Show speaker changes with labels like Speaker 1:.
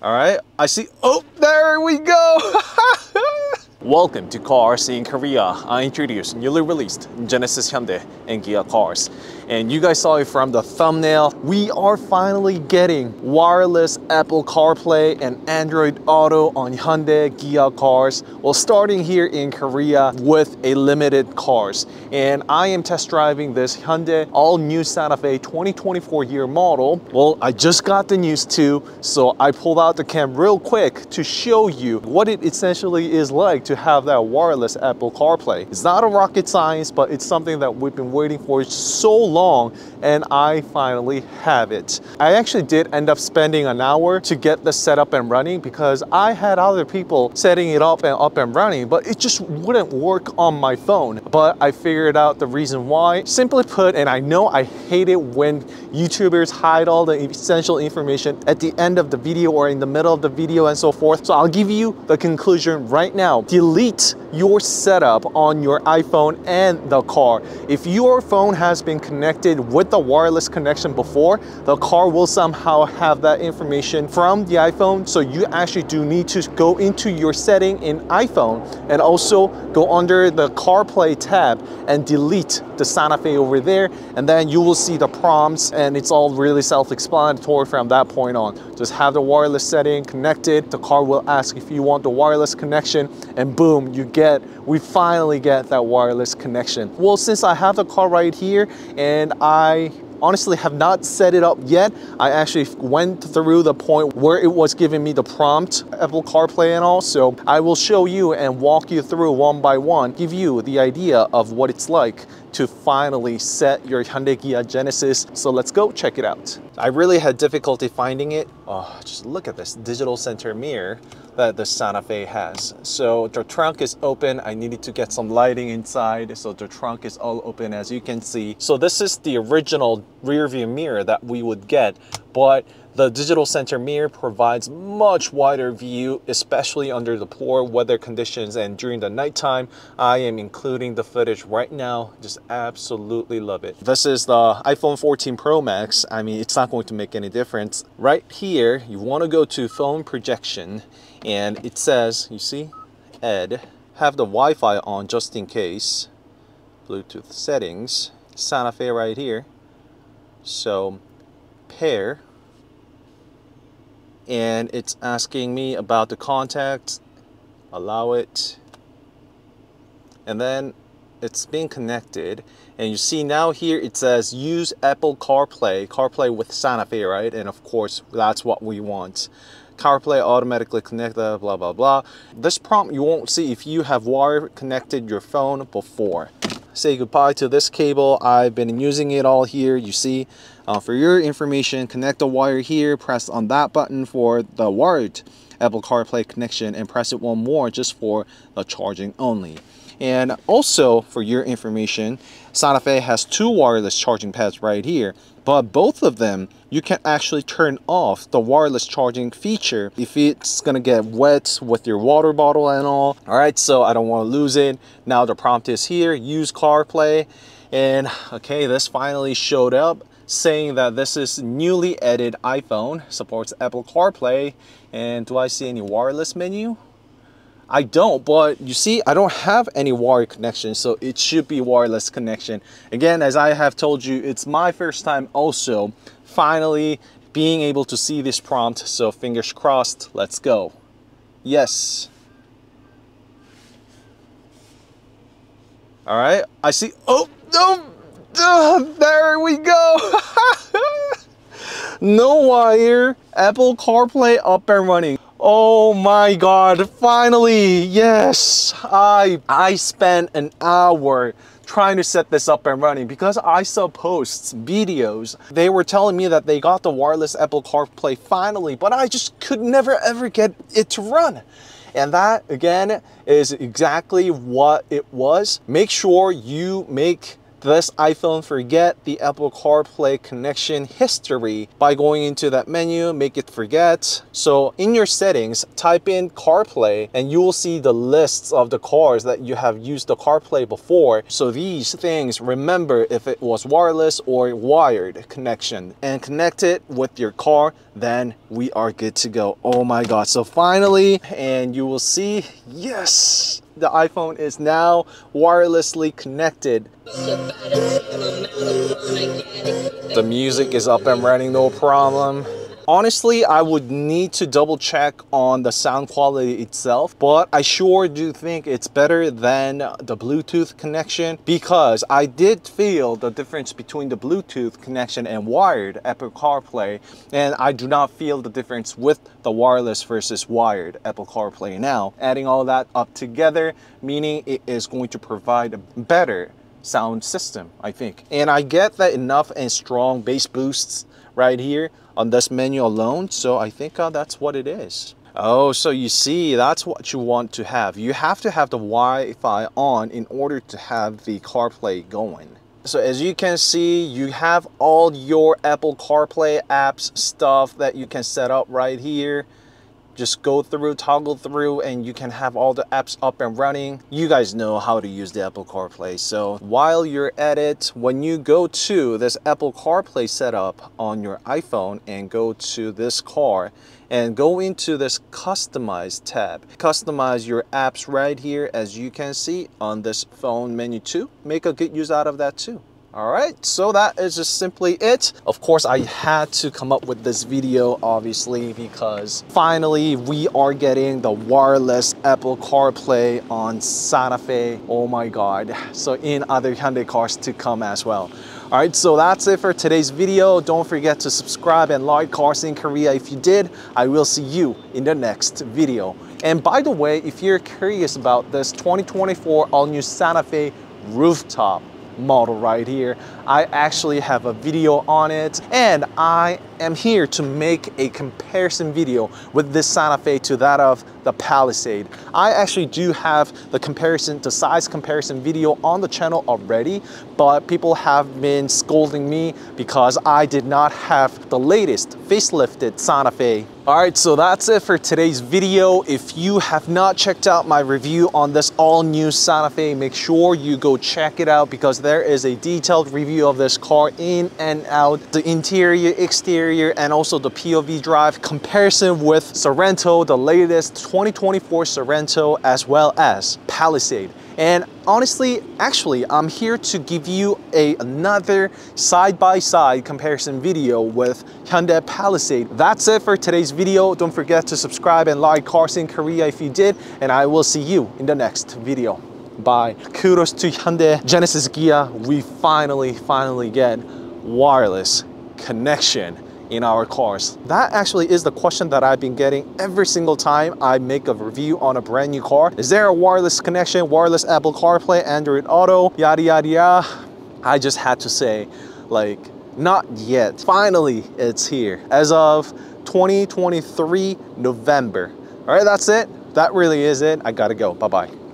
Speaker 1: All right, I see, oh, there we go. Welcome to Car Scene Korea. I introduce newly released Genesis Hyundai and Kia cars. And you guys saw it from the thumbnail. We are finally getting wireless Apple CarPlay and Android Auto on Hyundai Kia cars. Well, starting here in Korea with a limited cars. And I am test driving this Hyundai all new Santa Fe 2024 year model. Well, I just got the news too, so I pulled out the cam real quick to show you what it essentially is like to have that wireless Apple CarPlay. It's not a rocket science, but it's something that we've been waiting for so long and I finally have it. I actually did end up spending an hour to get the setup and running because I had other people setting it up and up and running, but it just wouldn't work on my phone. But I figured out the reason why. Simply put, and I know I hate it when YouTubers hide all the essential information at the end of the video or in the middle of the video and so forth. So I'll give you the conclusion right now. Delete your setup on your iPhone and the car. If your phone has been connected with the wireless connection before, the car will somehow have that information from the iPhone. So you actually do need to go into your setting in iPhone and also go under the CarPlay tab and delete the Santa Fe over there. And then you will see the prompts and it's all really self-explanatory from that point on. Just have the wireless setting connected. The car will ask if you want the wireless connection and boom, you get, we finally get that wireless connection. Well, since I have the car right here and I honestly have not set it up yet. I actually went through the point where it was giving me the prompt, Apple CarPlay and all. So I will show you and walk you through one by one, give you the idea of what it's like to finally set your Hyundai Kia Genesis. So let's go check it out. I really had difficulty finding it. Oh, just look at this digital center mirror that the Santa Fe has. So the trunk is open. I needed to get some lighting inside. So the trunk is all open as you can see. So this is the original rear view mirror that we would get, but the digital center mirror provides much wider view, especially under the poor weather conditions and during the nighttime. I am including the footage right now. Just absolutely love it. This is the iPhone 14 Pro Max. I mean, it's not going to make any difference. Right here, you want to go to phone projection and it says, you see, Ed, have the Wi-Fi on just in case. Bluetooth settings, Santa Fe right here. So pair and it's asking me about the contacts allow it. And then it's being connected. And you see now here it says use Apple CarPlay CarPlay with Santa Fe right? And of course that's what we want. CarPlay automatically connected blah blah blah. This prompt you won't see if you have wire connected your phone before say goodbye to this cable. I've been using it all here. You see, uh, for your information, connect the wire here, press on that button for the wired Apple CarPlay connection and press it one more just for the charging only. And also for your information, Santa Fe has two wireless charging pads right here, but both of them, you can actually turn off the wireless charging feature if it's gonna get wet with your water bottle and all. All right, so I don't wanna lose it. Now the prompt is here, use CarPlay. And okay, this finally showed up saying that this is newly added iPhone, supports Apple CarPlay. And do I see any wireless menu? I don't, but you see, I don't have any wire connection, so it should be wireless connection. Again, as I have told you, it's my first time also finally being able to see this prompt, so fingers crossed, let's go. Yes. All right, I see, oh, no, oh, there we go. no wire, Apple CarPlay up and running. Oh my god, finally, yes! I, I spent an hour trying to set this up and running because I saw posts, videos. They were telling me that they got the wireless Apple CarPlay finally, but I just could never ever get it to run. And that, again, is exactly what it was. Make sure you make this iPhone forget the Apple CarPlay connection history by going into that menu, make it forget. So in your settings, type in CarPlay and you will see the lists of the cars that you have used the CarPlay before. So these things, remember if it was wireless or wired connection and connect it with your car, then we are good to go. Oh my God. So finally, and you will see, yes, the iPhone is now wirelessly connected. The music is up and running, no problem. Honestly, I would need to double check on the sound quality itself, but I sure do think it's better than the Bluetooth connection because I did feel the difference between the Bluetooth connection and wired Apple CarPlay, and I do not feel the difference with the wireless versus wired Apple CarPlay now. Adding all that up together, meaning it is going to provide a better sound system, I think. And I get that enough and strong bass boosts right here on this menu alone. So I think uh, that's what it is. Oh, so you see, that's what you want to have. You have to have the Wi-Fi on in order to have the CarPlay going. So as you can see, you have all your Apple CarPlay apps stuff that you can set up right here just go through, toggle through, and you can have all the apps up and running. You guys know how to use the Apple CarPlay. So while you're at it, when you go to this Apple CarPlay setup on your iPhone and go to this car, and go into this customize tab. Customize your apps right here as you can see on this phone menu too. Make a good use out of that too. All right, so that is just simply it. Of course, I had to come up with this video, obviously, because finally we are getting the wireless Apple CarPlay on Santa Fe. Oh my God. So in other Hyundai cars to come as well. All right, so that's it for today's video. Don't forget to subscribe and like Car Scene Korea. If you did, I will see you in the next video. And by the way, if you're curious about this 2024 all-new Santa Fe rooftop model right here. I actually have a video on it and I am here to make a comparison video with this Santa Fe to that of the Palisade. I actually do have the comparison, the size comparison video on the channel already, but people have been scolding me because I did not have the latest facelifted Santa Fe. All right, so that's it for today's video. If you have not checked out my review on this all new Santa Fe, make sure you go check it out because there is a detailed review of this car in and out, the interior, exterior, interior and also the POV drive comparison with Sorento, the latest 2024 Sorento as well as Palisade. And honestly, actually, I'm here to give you a, another side-by-side -side comparison video with Hyundai Palisade. That's it for today's video. Don't forget to subscribe and like Car Scene Korea if you did, and I will see you in the next video. Bye. Kudos to Hyundai Genesis Kia. We finally, finally get wireless connection in our cars? That actually is the question that I've been getting every single time I make a review on a brand new car. Is there a wireless connection, wireless Apple CarPlay, Android Auto, yada yada yada? I just had to say, like, not yet. Finally, it's here. As of 2023 November. All right, that's it. That really is it. I gotta go. Bye-bye.